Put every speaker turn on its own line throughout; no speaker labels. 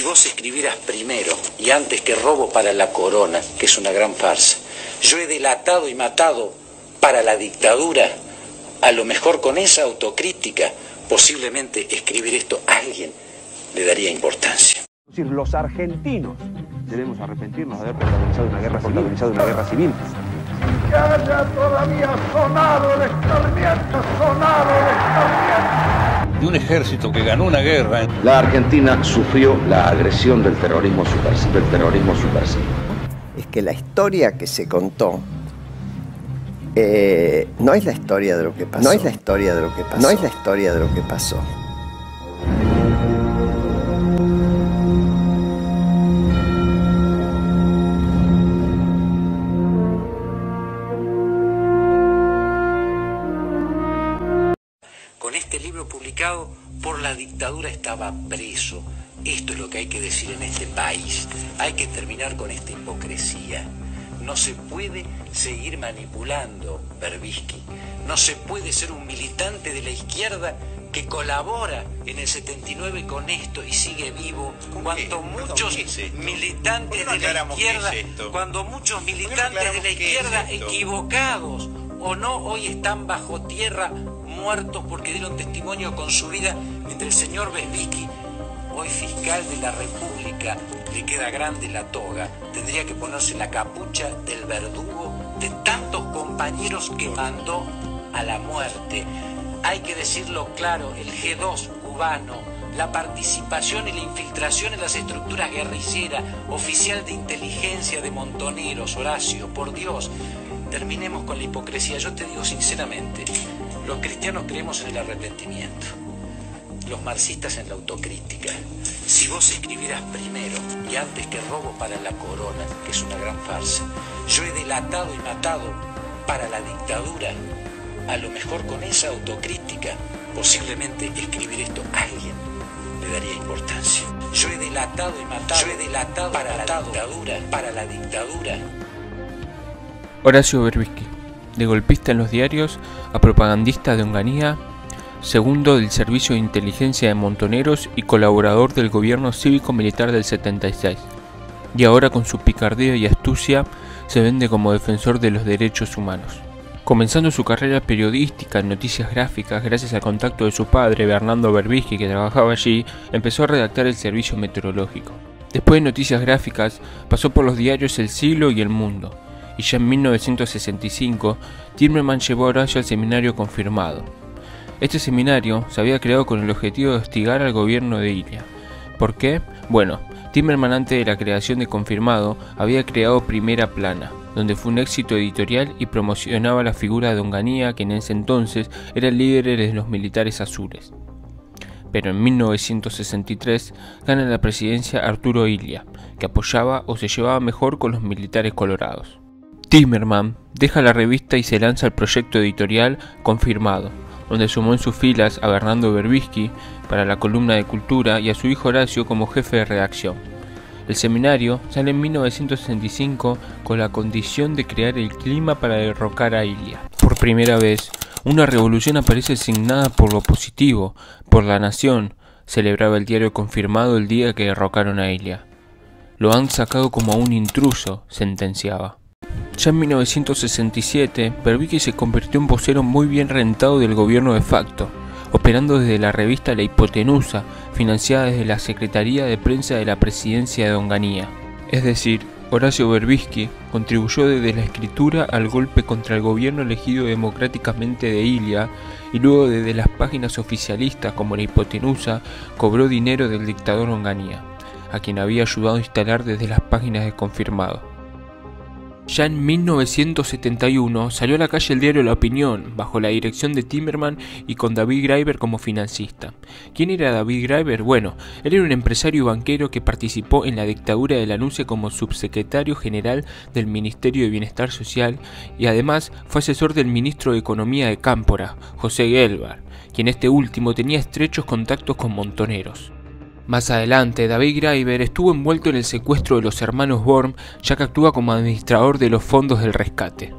Si vos escribieras primero y antes que robo para la corona, que es una gran farsa, yo he delatado y matado para la dictadura, a lo mejor con esa autocrítica, posiblemente escribir esto a alguien le daría importancia.
Es decir, los argentinos debemos arrepentirnos de haber protagonizado una guerra, protagonizado una guerra civil.
Que haya todavía sonado el escarmiento, sonado el escarmiento.
De un ejército que ganó una guerra.
La Argentina sufrió la agresión del terrorismo subversivo. Del terrorismo subversivo.
Es que la historia que se contó eh, no es la historia de lo que pasó. No es la historia de lo que pasó. No es la historia de lo que pasó.
Estaba preso. Esto es lo que hay que decir en este país. Hay que terminar con esta hipocresía. No se puede seguir manipulando Berbisky. No se puede ser un militante de la izquierda que colabora en el 79 con esto y sigue vivo cuando muchos militantes de la izquierda cuando muchos militantes de la izquierda equivocados o no hoy están bajo tierra muertos porque dieron testimonio con su vida mientras el señor Berbisky hoy fiscal de la República le queda grande la toga tendría que ponerse la capucha del verdugo de tantos compañeros que mandó a la muerte hay que decirlo claro, el G2 cubano, la participación y la infiltración en las estructuras guerrilleras, oficial de inteligencia de Montoneros, Horacio, por Dios, terminemos con la hipocresía. Yo te digo sinceramente, los cristianos creemos en el arrepentimiento, los marxistas en la autocrítica. Si vos escribieras primero y antes que robo para la corona, que es una gran farsa, yo he delatado y matado para la dictadura, a lo mejor con esa autocrítica, posiblemente escribir esto a alguien le daría importancia. Yo he delatado y matado, yo he delatado para la dictadura, para la dictadura.
Horacio Berbisky, de golpista en los diarios a propagandista de Onganía, segundo del Servicio de Inteligencia de Montoneros y colaborador del gobierno cívico-militar del 76. Y ahora con su picardía y astucia se vende como defensor de los derechos humanos. Comenzando su carrera periodística en noticias gráficas gracias al contacto de su padre, Bernardo Berbisky, que trabajaba allí, empezó a redactar el servicio meteorológico. Después de noticias gráficas, pasó por los diarios El Siglo y El Mundo, y ya en 1965, Timmerman llevó a Horacio al seminario confirmado. Este seminario se había creado con el objetivo de hostigar al gobierno de Ilia. ¿Por qué? Bueno, Timmerman antes de la creación de Confirmado había creado Primera Plana, donde fue un éxito editorial y promocionaba la figura de Onganía, que en ese entonces era el líder de los militares azules. Pero en 1963 gana la presidencia Arturo Ilia, que apoyaba o se llevaba mejor con los militares colorados. Timmerman deja la revista y se lanza al proyecto editorial Confirmado, donde sumó en sus filas a Bernardo Berbisky para la columna de cultura y a su hijo Horacio como jefe de redacción. El seminario sale en 1965 con la condición de crear el clima para derrocar a Ilia. Por primera vez, una revolución aparece asignada por lo positivo, por la nación, celebraba el diario confirmado el día que derrocaron a Ilia. Lo han sacado como un intruso, sentenciaba. Ya en 1967, Berbisky se convirtió en vocero muy bien rentado del gobierno de facto, operando desde la revista La Hipotenusa, financiada desde la Secretaría de Prensa de la Presidencia de Onganía. Es decir, Horacio Berbisky contribuyó desde la escritura al golpe contra el gobierno elegido democráticamente de Ilia y luego desde las páginas oficialistas como la hipotenusa cobró dinero del dictador Onganía, a quien había ayudado a instalar desde las páginas de confirmado. Ya en 1971 salió a la calle el diario La Opinión, bajo la dirección de Timmerman y con David Graeber como financista. ¿Quién era David Graeber? Bueno, él era un empresario banquero que participó en la dictadura de la Anuncia como subsecretario general del Ministerio de Bienestar Social y además fue asesor del ministro de Economía de Cámpora, José Gelbar, quien este último tenía estrechos contactos con montoneros. Más adelante, David Graeber estuvo envuelto en el secuestro de los hermanos Borm, ya que actúa como administrador de los fondos del rescate.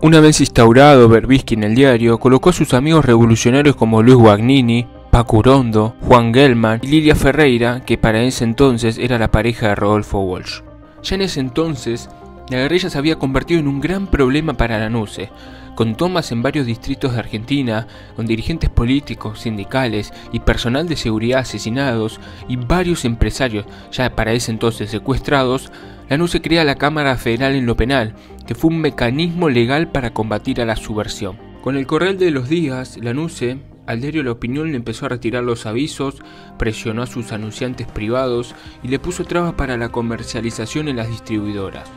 Una vez instaurado Berbisky en el diario, colocó a sus amigos revolucionarios como Luis Guagnini, Pacurondo, Juan Gelman y Lilia Ferreira, que para ese entonces era la pareja de Rodolfo Walsh. Ya en ese entonces, la guerrilla se había convertido en un gran problema para la NUCE, con tomas en varios distritos de Argentina, con dirigentes políticos, sindicales y personal de seguridad asesinados y varios empresarios ya para ese entonces secuestrados, la NUCE crea la Cámara Federal en lo Penal, que fue un mecanismo legal para combatir a la subversión. Con el correr de los días, la NUCE al diario La Opinión le empezó a retirar los avisos, presionó a sus anunciantes privados y le puso trabas para la comercialización en las distribuidoras.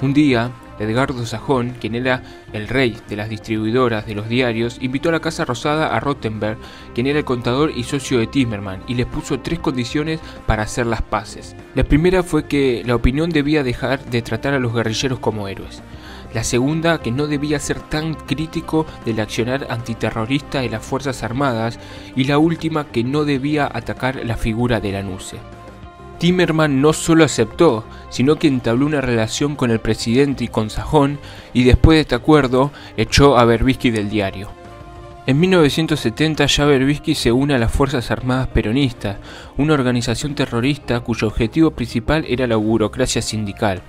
Un día, Edgardo Sajón, quien era el rey de las distribuidoras de los diarios, invitó a la Casa Rosada a Rottenberg, quien era el contador y socio de Timerman, y les puso tres condiciones para hacer las paces. La primera fue que la opinión debía dejar de tratar a los guerrilleros como héroes. La segunda, que no debía ser tan crítico del accionar antiterrorista de las Fuerzas Armadas. Y la última, que no debía atacar la figura de la NUCE. Timerman no solo aceptó, sino que entabló una relación con el presidente y con Sajón, y después de este acuerdo echó a Berbisky del diario. En 1970 ya Berbisky se une a las Fuerzas Armadas Peronistas, una organización terrorista cuyo objetivo principal era la burocracia sindical,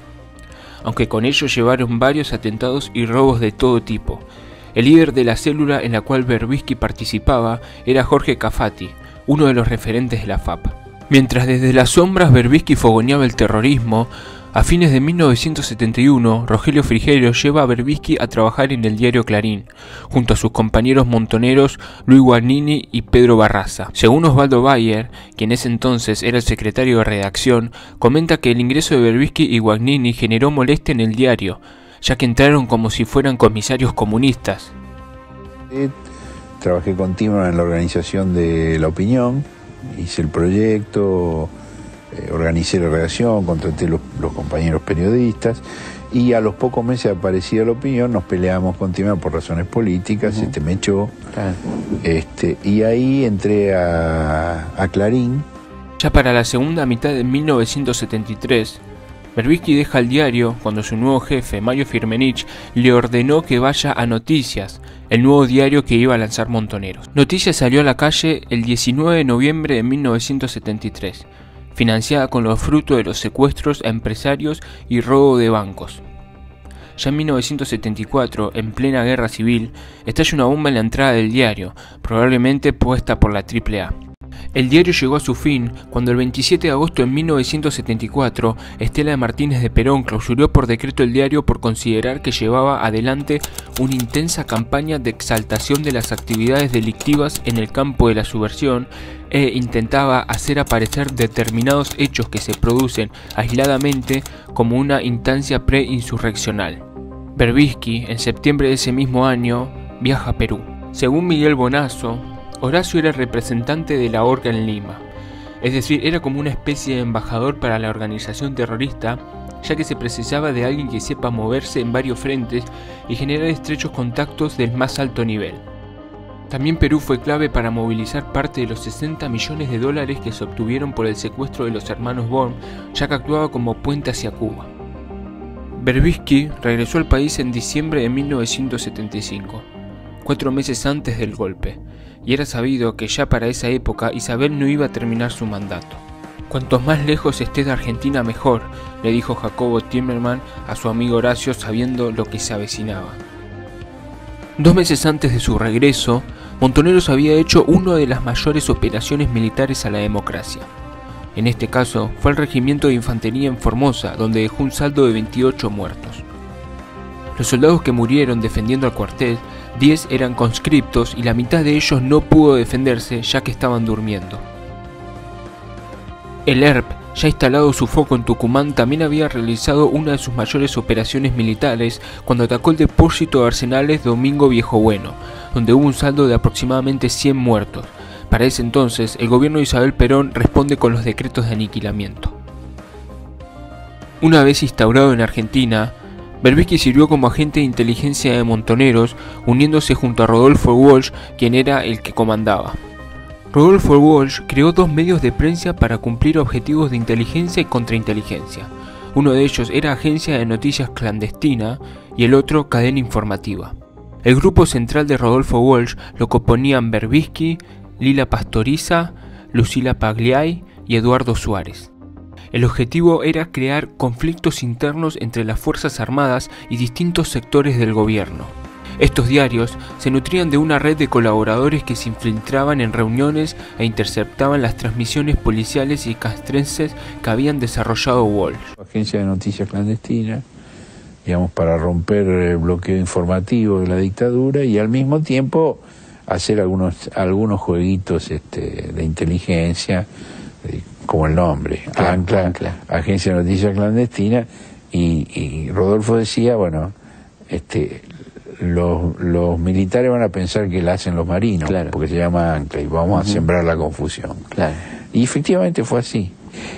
aunque con ello llevaron varios atentados y robos de todo tipo. El líder de la célula en la cual Berbisky participaba era Jorge Cafati, uno de los referentes de la FAP. Mientras desde las sombras Berbisky fogoneaba el terrorismo, a fines de 1971, Rogelio Frigerio lleva a Berbisky a trabajar en el diario Clarín, junto a sus compañeros montoneros Luis Guarnini y Pedro Barraza. Según Osvaldo Bayer, quien ese entonces era el secretario de redacción, comenta que el ingreso de Berbisky y Guagnini generó molestia en el diario, ya que entraron como si fueran comisarios comunistas.
Trabajé con Timor en la organización de La Opinión, hice el proyecto, eh, organicé la redacción, contraté los, los, compañeros periodistas y a los pocos meses aparecía la opinión, nos peleamos continuamente por razones políticas, se te me echó. Este, y ahí entré a, a Clarín.
Ya para la segunda mitad de 1973, Berbisky deja el diario cuando su nuevo jefe, Mario Firmenich, le ordenó que vaya a Noticias, el nuevo diario que iba a lanzar Montoneros. Noticias salió a la calle el 19 de noviembre de 1973, financiada con los frutos de los secuestros a empresarios y robo de bancos. Ya en 1974, en plena guerra civil, estalla una bomba en la entrada del diario, probablemente puesta por la AAA. El diario llegó a su fin cuando el 27 de agosto de 1974 Estela Martínez de Perón clausuró por decreto el diario por considerar que llevaba adelante una intensa campaña de exaltación de las actividades delictivas en el campo de la subversión e intentaba hacer aparecer determinados hechos que se producen aisladamente como una instancia preinsurreccional. Berbisky, en septiembre de ese mismo año, viaja a Perú. Según Miguel Bonazo, Horacio era representante de la Orca en Lima, es decir, era como una especie de embajador para la organización terrorista, ya que se precisaba de alguien que sepa moverse en varios frentes y generar estrechos contactos del más alto nivel. También Perú fue clave para movilizar parte de los 60 millones de dólares que se obtuvieron por el secuestro de los hermanos Born, ya que actuaba como puente hacia Cuba. Berbisky regresó al país en diciembre de 1975, cuatro meses antes del golpe, y era sabido que ya para esa época Isabel no iba a terminar su mandato. Cuantos más lejos estés de Argentina mejor, le dijo Jacobo Timmerman a su amigo Horacio sabiendo lo que se avecinaba. Dos meses antes de su regreso, Montoneros había hecho una de las mayores operaciones militares a la democracia. En este caso, fue el regimiento de infantería en Formosa, donde dejó un saldo de 28 muertos. Los soldados que murieron defendiendo al cuartel 10 eran conscriptos y la mitad de ellos no pudo defenderse ya que estaban durmiendo. El ERP, ya instalado su foco en Tucumán, también había realizado una de sus mayores operaciones militares cuando atacó el depósito de arsenales Domingo Viejo Bueno, donde hubo un saldo de aproximadamente 100 muertos. Para ese entonces, el gobierno de Isabel Perón responde con los decretos de aniquilamiento. Una vez instaurado en Argentina, Berbisky sirvió como agente de inteligencia de Montoneros, uniéndose junto a Rodolfo Walsh, quien era el que comandaba. Rodolfo Walsh creó dos medios de prensa para cumplir objetivos de inteligencia y contrainteligencia. Uno de ellos era Agencia de Noticias Clandestina y el otro Cadena Informativa. El grupo central de Rodolfo Walsh lo componían Berbisky, Lila Pastoriza, Lucila Pagliai y Eduardo Suárez. El objetivo era crear conflictos internos entre las Fuerzas Armadas y distintos sectores del gobierno. Estos diarios se nutrían de una red de colaboradores que se infiltraban en reuniones e interceptaban las transmisiones policiales y castrenses que habían desarrollado Walsh.
Agencia de noticias clandestina, digamos, para romper el bloqueo informativo de la dictadura y al mismo tiempo hacer algunos, algunos jueguitos este, de inteligencia, como el nombre, Ancla, Agencia de Noticias Clandestina, y, y Rodolfo decía, bueno, este, los, los, militares van a pensar que la hacen los marinos, porque se llama ancla, y vamos a sembrar la confusión. Y efectivamente fue así.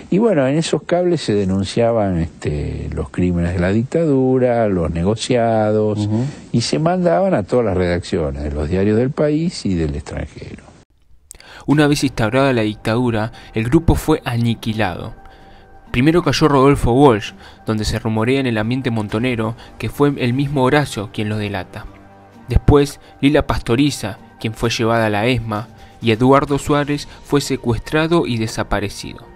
Y bueno, en esos cables se denunciaban este, los crímenes de la dictadura, los negociados, y se mandaban a todas las redacciones de los diarios del país y del extranjero.
Una vez instaurada la dictadura, el grupo fue aniquilado. Primero cayó Rodolfo Walsh, donde se rumorea en el ambiente montonero que fue el mismo Horacio quien lo delata. Después, Lila Pastoriza, quien fue llevada a la ESMA, y Eduardo Suárez fue secuestrado y desaparecido.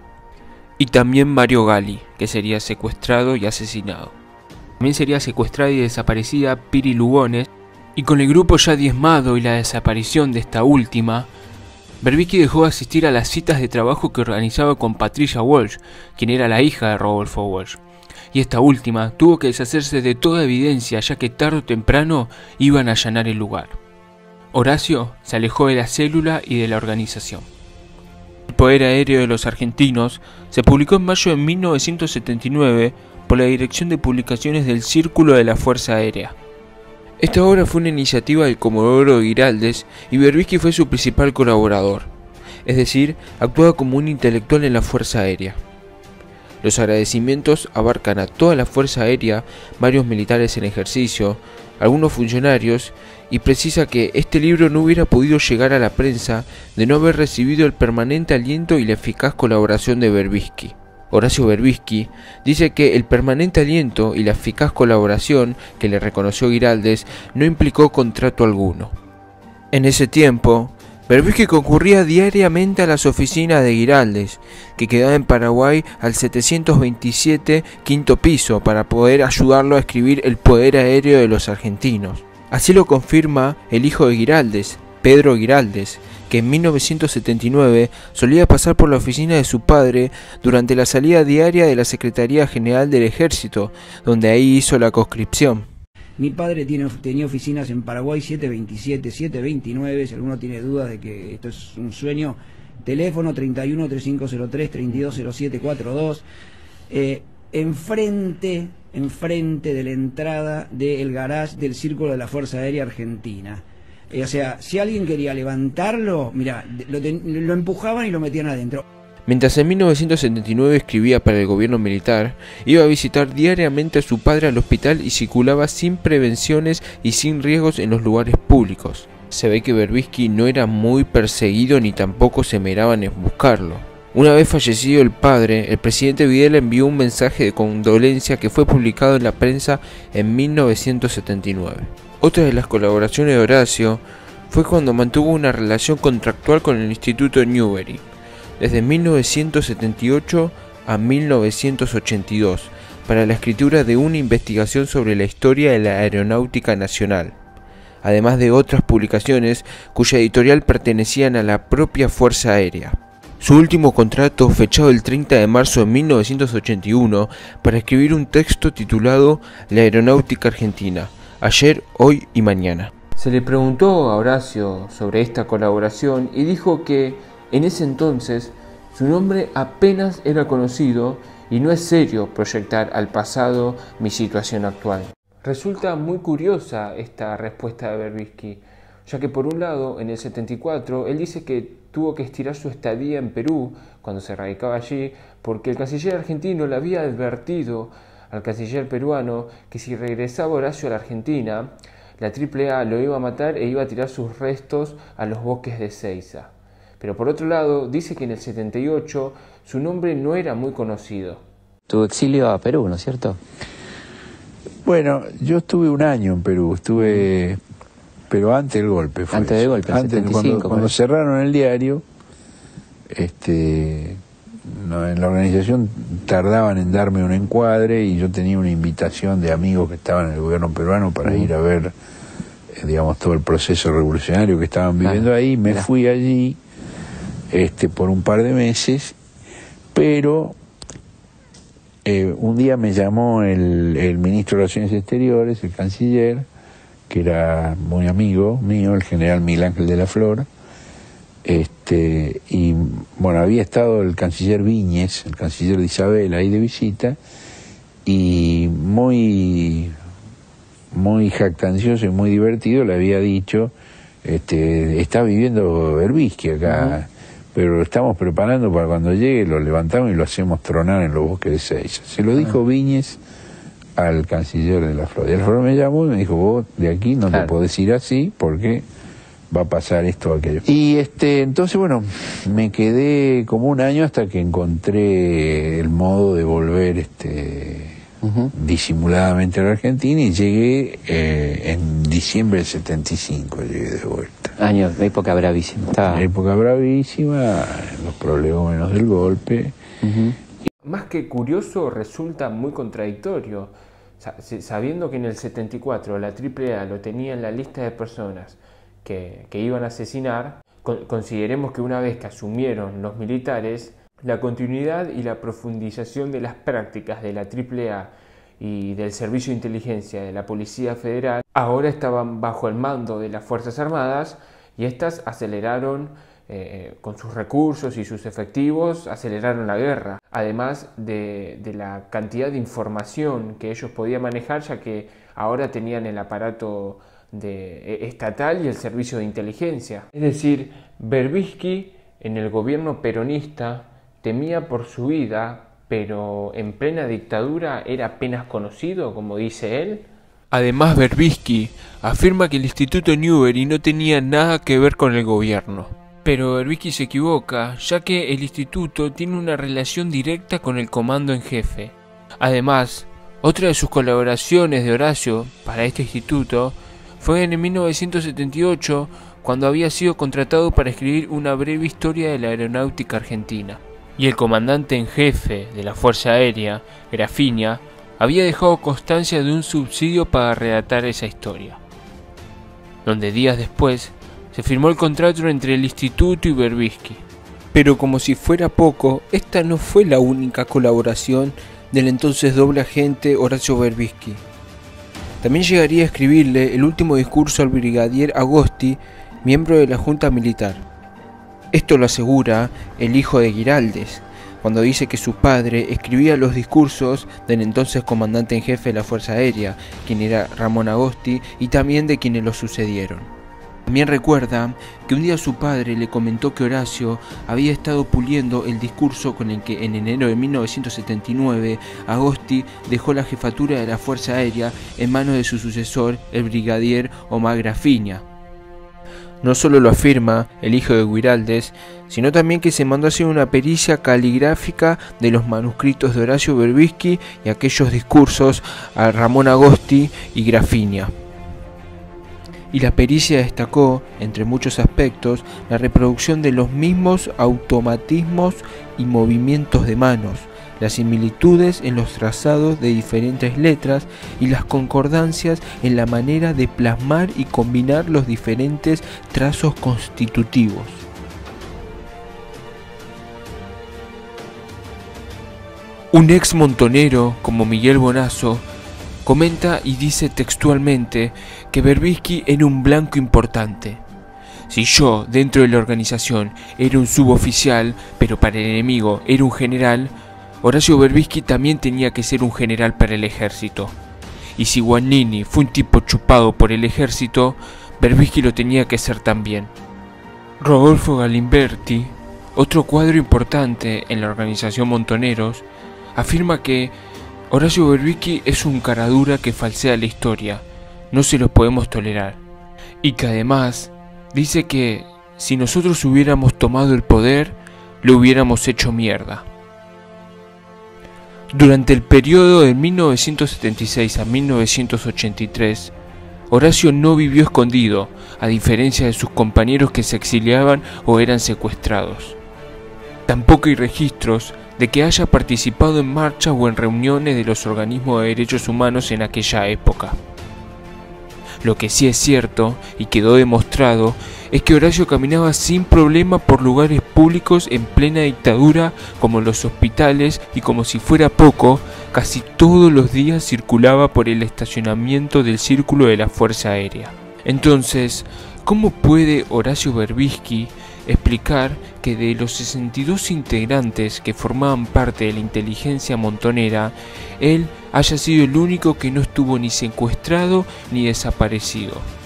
Y también Mario Gali, que sería secuestrado y asesinado. También sería secuestrada y desaparecida Piri Lugones, y con el grupo ya diezmado y la desaparición de esta última, Berbisky dejó de asistir a las citas de trabajo que organizaba con Patricia Walsh, quien era la hija de Rodolfo Walsh. Y esta última tuvo que deshacerse de toda evidencia ya que tarde o temprano iban a allanar el lugar. Horacio se alejó de la célula y de la organización. El poder aéreo de los argentinos se publicó en mayo de 1979 por la Dirección de Publicaciones del Círculo de la Fuerza Aérea. Esta obra fue una iniciativa del Comodoro Giraldes y Berbisky fue su principal colaborador, es decir, actuaba como un intelectual en la Fuerza Aérea. Los agradecimientos abarcan a toda la Fuerza Aérea, varios militares en ejercicio, algunos funcionarios, y precisa que este libro no hubiera podido llegar a la prensa de no haber recibido el permanente aliento y la eficaz colaboración de Berbisky. Horacio Berbisky, dice que el permanente aliento y la eficaz colaboración que le reconoció Giraldes no implicó contrato alguno. En ese tiempo, Berbisky concurría diariamente a las oficinas de Giraldes, que quedaba en Paraguay al 727 quinto piso, para poder ayudarlo a escribir El poder aéreo de los argentinos. Así lo confirma el hijo de Giraldes, Pedro Giraldes, que en 1979 solía pasar por la oficina de su padre durante la salida diaria de la Secretaría General del Ejército, donde ahí hizo la conscripción.
Mi padre tiene, tenía oficinas en Paraguay 727, 729, si alguno tiene dudas de que esto es un sueño, teléfono 31 3503 320742, eh, enfrente, enfrente de la entrada del garage del Círculo de la Fuerza Aérea Argentina. Eh, o sea, si alguien quería levantarlo, mira, lo, empujaban y lo metían adentro.
Mientras en 1979 escribía para el gobierno militar, iba a visitar diariamente a su padre al hospital y circulaba sin prevenciones y sin riesgos en los lugares públicos. Se ve que Berbisky no era muy perseguido ni tampoco se meraban en buscarlo. Una vez fallecido el padre, el presidente Videla envió un mensaje de condolencia que fue publicado en la prensa en 1979. Otra de las colaboraciones de Horacio fue cuando mantuvo una relación contractual con el Instituto Newbery, desde 1978 a 1982, para la escritura de una investigación sobre la historia de la aeronáutica nacional, además de otras publicaciones cuya editorial pertenecían a la propia Fuerza Aérea. Su último contrato fechado el 30 de marzo de 1981 para escribir un texto titulado La Aeronáutica Argentina, ayer, hoy y mañana. Se le preguntó a Horacio sobre esta colaboración y dijo que en ese entonces su nombre apenas era conocido y no es serio proyectar al pasado mi situación actual. Resulta muy curiosa esta respuesta de Berbisky, ya que por un lado, en el 74, él dice que tuvo que estirar su estadía en Perú cuando se radicaba allí, porque el canciller argentino le había advertido al canciller peruano que si regresaba Horacio a la Argentina, la AAA lo iba a matar e iba a tirar sus restos a los bosques de Ceiza. Pero por otro lado, dice que en el 78 su nombre no era muy conocido.
Tu exilio a Perú, ¿no es cierto?
Bueno, yo estuve un año en Perú, estuve pero antes del golpe. Fue
antes del golpe,
antes,
75,
cuando, cuando cerraron el diario, este, en la organización tardaban en darme un encuadre y yo tenía una invitación de amigos que estaban en el gobierno peruano para ir a ver, eh, digamos, todo el proceso revolucionario que estaban viviendo ahí. Me fui allí este, por un par de meses, pero eh, un día me llamó el, el ministro de Relaciones Exteriores, el canciller, que era muy amigo mío, el general Miguel Ángel de la Flor, este, y bueno, había estado el canciller Viñez, el canciller de Isabel, ahí de visita, y muy, muy jactancioso y muy divertido le había dicho, este, está viviendo Berbisky acá, pero lo estamos preparando para cuando llegue, lo levantamos y lo hacemos tronar en los bosques de Seiza. Se lo dijo Viñez al canciller de la Flor. Y la Flor me llamó y me dijo, vos de aquí no te podés ir así porque va a pasar esto o aquello. Y este, entonces, bueno, me quedé como un año hasta que encontré el modo de volver este disimuladamente a la Argentina y llegué eh, en diciembre del 75, llegué de vuelta.
Año, época bravísima. Estaba...
Época bravísima, los problemas del golpe.
Más que curioso, resulta muy contradictorio, sabiendo que en el 74 la AAA lo tenía en la lista de personas que, iban a asesinar, consideremos que una vez que asumieron los militares, la continuidad y la profundización de las prácticas de la AAA y del Servicio de Inteligencia de la Policía Federal ahora estaban bajo el mando de las Fuerzas Armadas y éstas aceleraron eh, con sus recursos y sus efectivos, aceleraron la guerra, además de, de la cantidad de información que ellos podían manejar ya que ahora tenían el aparato de, e, estatal y el servicio de inteligencia. Es decir, Berbisky en el gobierno peronista temía por su vida, pero en plena dictadura era apenas conocido, como dice él. Además, Berbisky afirma que el Instituto Newbery no tenía nada que ver con el gobierno. Pero Berbisky se equivoca, ya que el instituto tiene una relación directa con el comando en jefe. Además, otra de sus colaboraciones de Horacio para este instituto fue en 1978 cuando había sido contratado para escribir una breve historia de la aeronáutica argentina. Y el comandante en jefe de la Fuerza Aérea, Grafinia, había dejado constancia de un subsidio para redactar esa historia. Donde días después se firmó el contrato entre el Instituto y Berbisky. Pero como si fuera poco, esta no fue la única colaboración del entonces doble agente Horacio Berbisky. También llegaría a escribirle el último discurso al brigadier Agosti, miembro de la Junta Militar. Esto lo asegura el hijo de Giraldes, cuando dice que su padre escribía los discursos del entonces comandante en jefe de la Fuerza Aérea, quien era Ramón Agosti, y también de quienes lo sucedieron. También recuerda que un día su padre le comentó que Horacio había estado puliendo el discurso con el que en enero de 1979 Agosti dejó la jefatura de la Fuerza Aérea en manos de su sucesor, el brigadier Omar Grafiña. No solo lo afirma el hijo de Guiraldes, sino también que se mandó a hacer una pericia caligráfica de los manuscritos de Horacio Berbisky y aquellos discursos a Ramón Agosti y Grafiña y la pericia destacó, entre muchos aspectos, la reproducción de los mismos automatismos y movimientos de manos, las similitudes en los trazados de diferentes letras y las concordancias en la manera de plasmar y combinar los diferentes trazos constitutivos. Un ex montonero como Miguel Bonazo comenta y dice textualmente que Berbisky era un blanco importante. Si yo, dentro de la organización, era un suboficial, pero para el enemigo era un general, Horacio Berbisky también tenía que ser un general para el ejército. Y si Guannini fue un tipo chupado por el ejército, Berbisky lo tenía que ser también. Rodolfo Galimberti, otro cuadro importante en la organización Montoneros, afirma que Horacio Berbisky es un caradura que falsea la historia, no se lo podemos tolerar. Y que además dice que si nosotros hubiéramos tomado el poder, lo hubiéramos hecho mierda. Durante el periodo de 1976 a 1983, Horacio no vivió escondido, a diferencia de sus compañeros que se exiliaban o eran secuestrados. Tampoco hay registros de que haya participado en marchas o en reuniones de los organismos de derechos humanos en aquella época. Lo que sí es cierto, y quedó demostrado, es que Horacio caminaba sin problema por lugares públicos en plena dictadura, como los hospitales, y como si fuera poco, casi todos los días circulaba por el estacionamiento del círculo de la Fuerza Aérea. Entonces, ¿cómo puede Horacio Berbisky explicar que de los 62 integrantes que formaban parte de la inteligencia montonera, él haya sido el único que no estuvo ni secuestrado ni desaparecido.